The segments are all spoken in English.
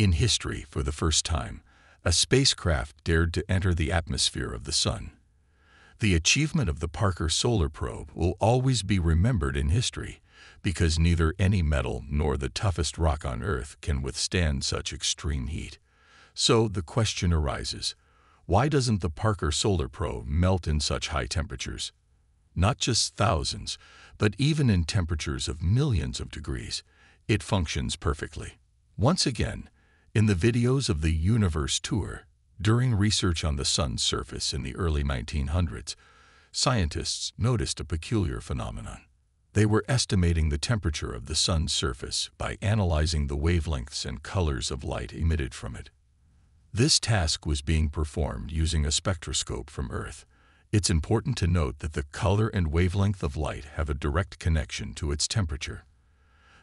In history, for the first time, a spacecraft dared to enter the atmosphere of the Sun. The achievement of the Parker Solar Probe will always be remembered in history because neither any metal nor the toughest rock on Earth can withstand such extreme heat. So the question arises, why doesn't the Parker Solar Probe melt in such high temperatures? Not just thousands, but even in temperatures of millions of degrees, it functions perfectly. Once again, in the videos of the Universe Tour, during research on the Sun's surface in the early 1900s, scientists noticed a peculiar phenomenon. They were estimating the temperature of the Sun's surface by analyzing the wavelengths and colors of light emitted from it. This task was being performed using a spectroscope from Earth. It's important to note that the color and wavelength of light have a direct connection to its temperature.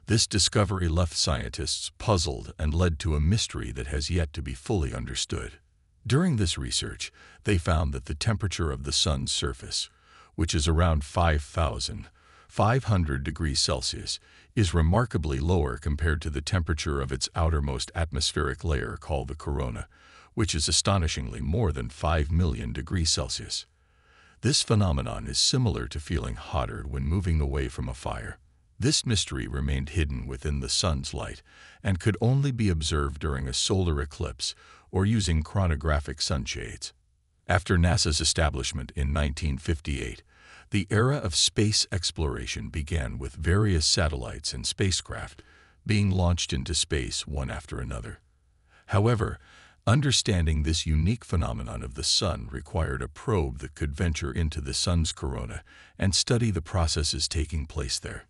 This discovery left scientists puzzled and led to a mystery that has yet to be fully understood. During this research, they found that the temperature of the Sun's surface, which is around 5,500 degrees Celsius, is remarkably lower compared to the temperature of its outermost atmospheric layer called the corona, which is astonishingly more than 5 million degrees Celsius. This phenomenon is similar to feeling hotter when moving away from a fire. This mystery remained hidden within the sun's light and could only be observed during a solar eclipse or using coronagraphic sunshades. After NASA's establishment in 1958, the era of space exploration began with various satellites and spacecraft being launched into space one after another. However, understanding this unique phenomenon of the sun required a probe that could venture into the sun's corona and study the processes taking place there.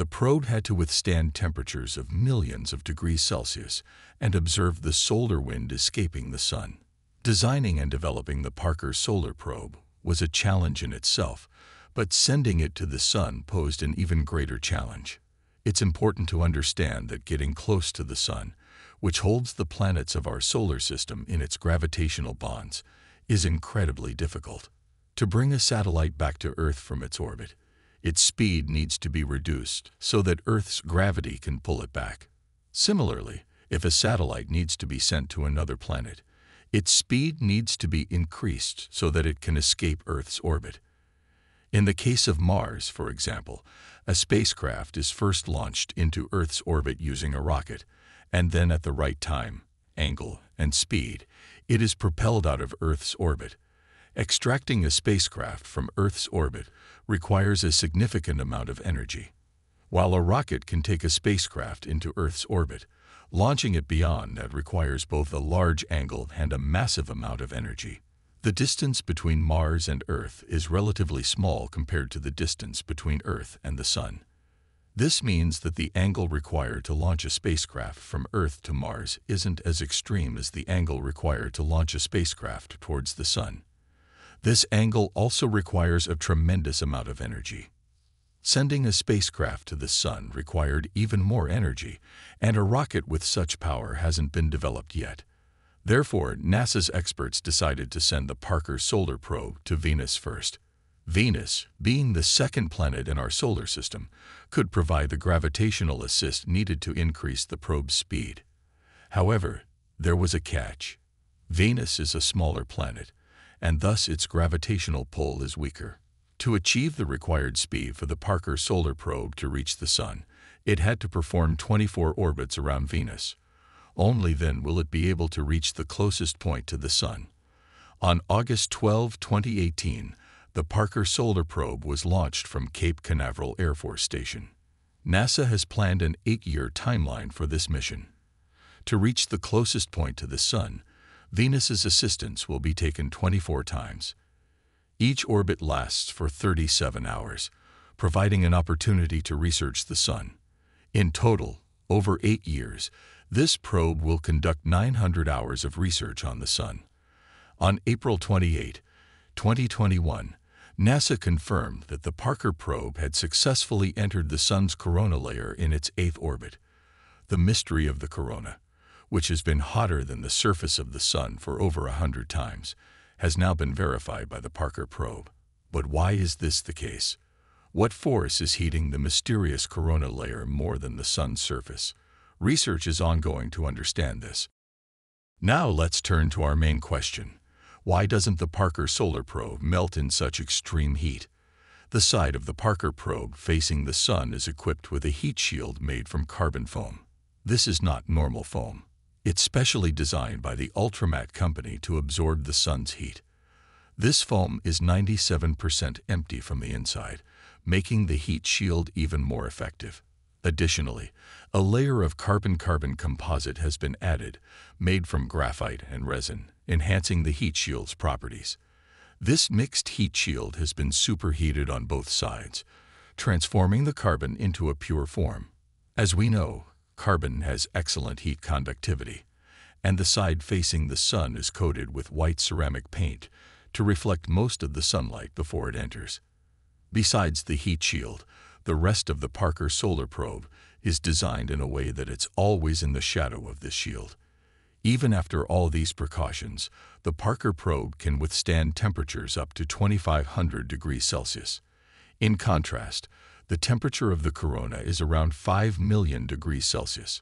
The probe had to withstand temperatures of millions of degrees Celsius and observe the solar wind escaping the sun. Designing and developing the Parker Solar Probe was a challenge in itself, but sending it to the sun posed an even greater challenge. It's important to understand that getting close to the sun, which holds the planets of our solar system in its gravitational bonds, is incredibly difficult. To bring a satellite back to Earth from its orbit, its speed needs to be reduced so that Earth's gravity can pull it back. Similarly, if a satellite needs to be sent to another planet, its speed needs to be increased so that it can escape Earth's orbit. In the case of Mars, for example, a spacecraft is first launched into Earth's orbit using a rocket, and then at the right time, angle, and speed, it is propelled out of Earth's orbit. Extracting a spacecraft from Earth's orbit requires a significant amount of energy. While a rocket can take a spacecraft into Earth's orbit, launching it beyond that requires both a large angle and a massive amount of energy. The distance between Mars and Earth is relatively small compared to the distance between Earth and the Sun. This means that the angle required to launch a spacecraft from Earth to Mars isn't as extreme as the angle required to launch a spacecraft towards the Sun. This angle also requires a tremendous amount of energy. Sending a spacecraft to the Sun required even more energy, and a rocket with such power hasn't been developed yet. Therefore, NASA's experts decided to send the Parker Solar Probe to Venus first. Venus, being the second planet in our solar system, could provide the gravitational assist needed to increase the probe's speed. However, there was a catch. Venus is a smaller planet, and thus its gravitational pull is weaker. To achieve the required speed for the Parker Solar Probe to reach the Sun, it had to perform 24 orbits around Venus. Only then will it be able to reach the closest point to the Sun. On August 12, 2018, the Parker Solar Probe was launched from Cape Canaveral Air Force Station. NASA has planned an eight-year timeline for this mission. To reach the closest point to the Sun, Venus's assistance will be taken 24 times. Each orbit lasts for 37 hours, providing an opportunity to research the Sun. In total, over eight years, this probe will conduct 900 hours of research on the Sun. On April 28, 2021, NASA confirmed that the Parker probe had successfully entered the Sun's corona layer in its eighth orbit. The mystery of the corona which has been hotter than the surface of the Sun for over a hundred times, has now been verified by the Parker probe. But why is this the case? What force is heating the mysterious corona layer more than the Sun's surface? Research is ongoing to understand this. Now let's turn to our main question. Why doesn't the Parker Solar Probe melt in such extreme heat? The side of the Parker probe facing the sun is equipped with a heat shield made from carbon foam. This is not normal foam. It's specially designed by the Ultramet company to absorb the sun's heat. This foam is 97% empty from the inside, making the heat shield even more effective. Additionally, a layer of carbon-carbon composite has been added, made from graphite and resin, enhancing the heat shield's properties. This mixed heat shield has been superheated on both sides, transforming the carbon into a pure form. As we know, carbon has excellent heat conductivity, and the side facing the sun is coated with white ceramic paint to reflect most of the sunlight before it enters. Besides the heat shield, the rest of the Parker solar probe is designed in a way that it's always in the shadow of this shield. Even after all these precautions, the Parker probe can withstand temperatures up to 2500 degrees Celsius. In contrast, the temperature of the corona is around 5 million degrees Celsius.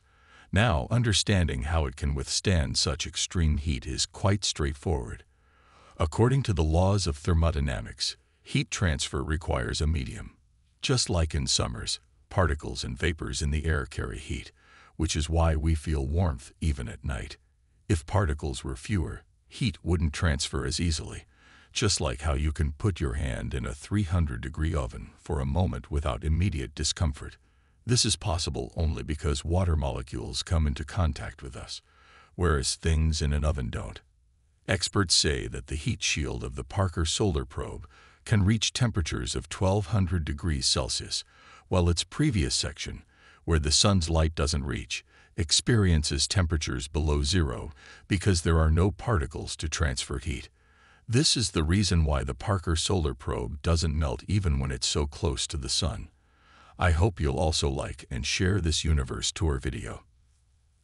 Now, understanding how it can withstand such extreme heat is quite straightforward. According to the laws of thermodynamics, heat transfer requires a medium. Just like in summers, particles and vapors in the air carry heat, which is why we feel warmth even at night. If particles were fewer, heat wouldn't transfer as easily, just like how you can put your hand in a 300 degree oven for a moment without immediate discomfort. This is possible only because water molecules come into contact with us, whereas things in an oven don't. Experts say that the heat shield of the Parker Solar Probe can reach temperatures of 1200 degrees Celsius, while its previous section, where the sun's light doesn't reach, experiences temperatures below zero because there are no particles to transfer heat. This is the reason why the Parker Solar Probe doesn't melt even when it's so close to the sun. I hope you'll also like and share this universe tour video.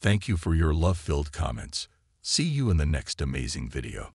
Thank you for your love-filled comments. See you in the next amazing video.